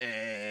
É